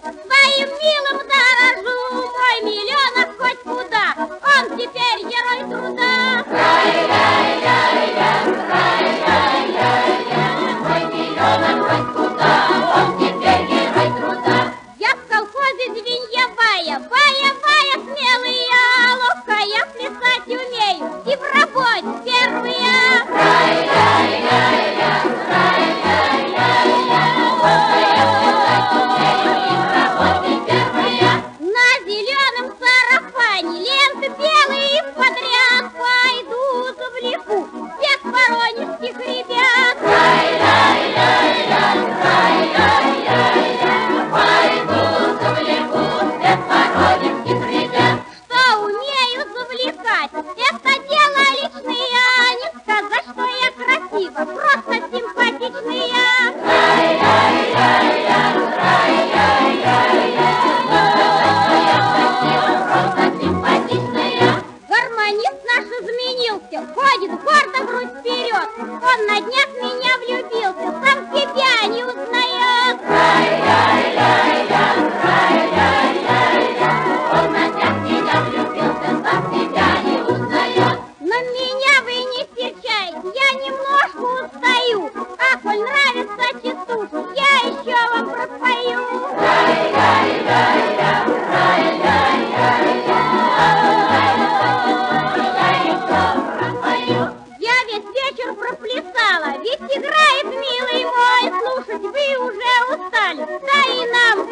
своим милым дорожу, мой миллионов хоть куда, он теперь герой труда. Ай-яй-яй-я, ай-яй-яй-я, мой миллионов хоть куда, он теперь герой труда. Я в колхозе звенья бая, бая наш изменился, ходит гордо грудь вперед. Он на днях меня влюбился. Плясала, ведь играет, милый мой, слушать вы уже устали, да и нам